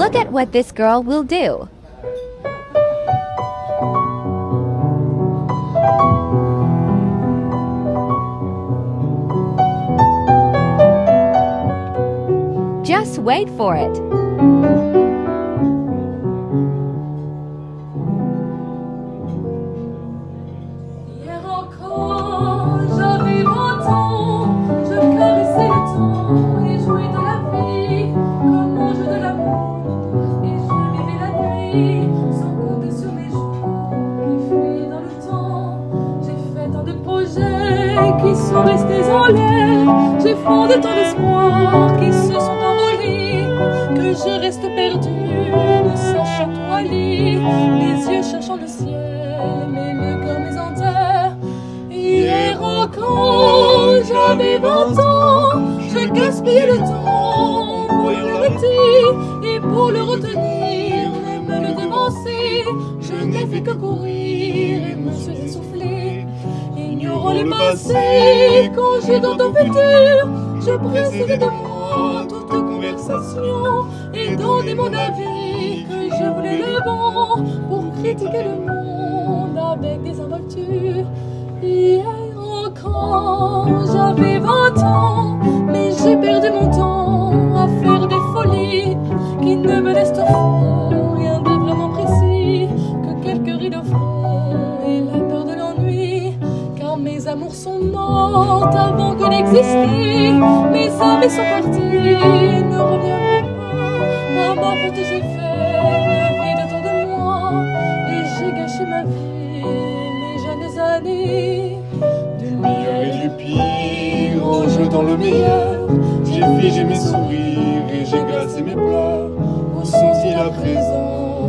Look at what this girl will do. Just wait for it. Qui sont restés en l'air. J'ai fondé tant d'espoirs qui se sont envolés que je reste perdu, ne sachant où aller, les yeux cherchant le ciel, mais le cœur mis en terre. Hier encore, j'avais 20 ans, je gaspillais le temps, voyant l'arrêter, et pour le retenir, et le je n'ai fait que courir et me suis essoufflé. Ignorant le passé, quand j'ai dans ton futur, je précédais de moi toute conversation, et donnais mon avis que je voulais le bon pour critiquer le monde avec des involtures. Hier encore, j'avais 20 amours sont mortes avant que d'exister, mes amis sont partis ne reviendront pas. Par ma faute, j'ai fait le vide autour de moi et j'ai gâché ma vie, mes jeunes années. Du meilleur et du pire, en jetant le meilleur, j'ai figé mes sourires et j'ai glacé mes pleurs. Où sont-ils à présent